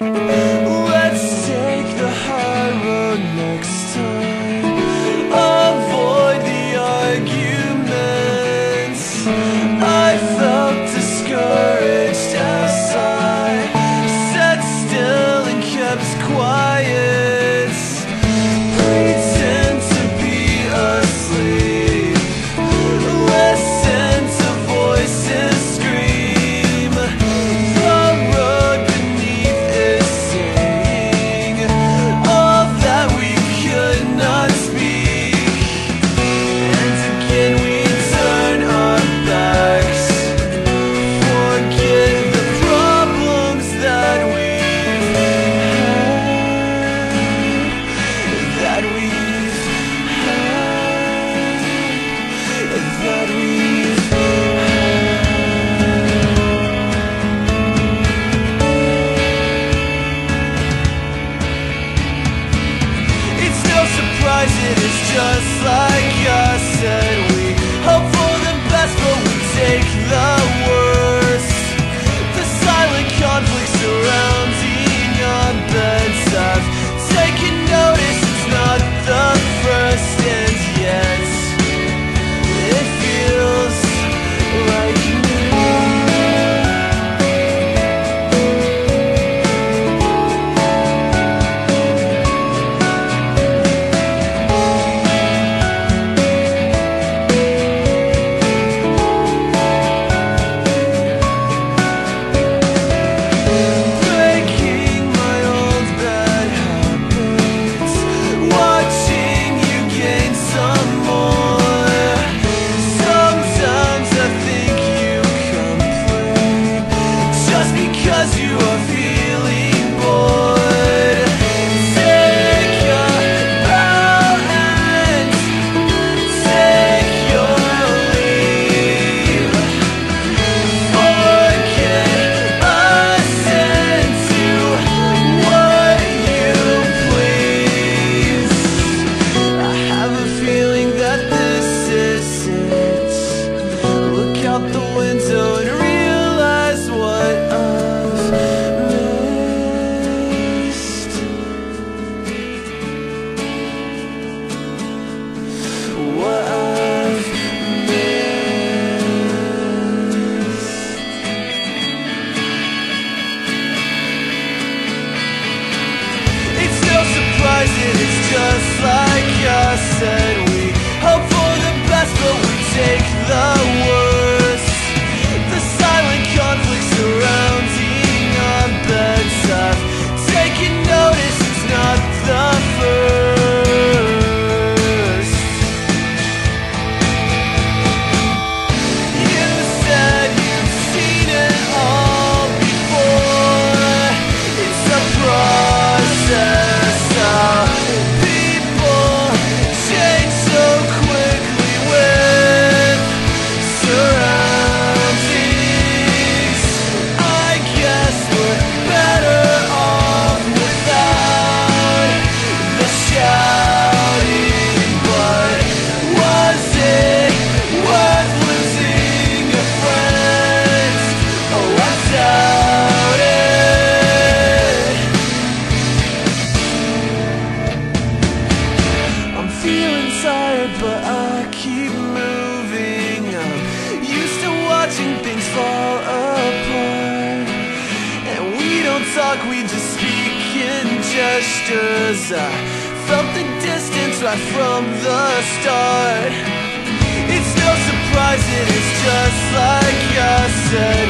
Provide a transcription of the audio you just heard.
Let's take the road next time. Avoid the arguments. I felt discouraged as I sat still and kept quiet. just like realize it, it's just like I said. like we just speak in gestures. I felt the distance right from the start. It's no surprise, it is just like I said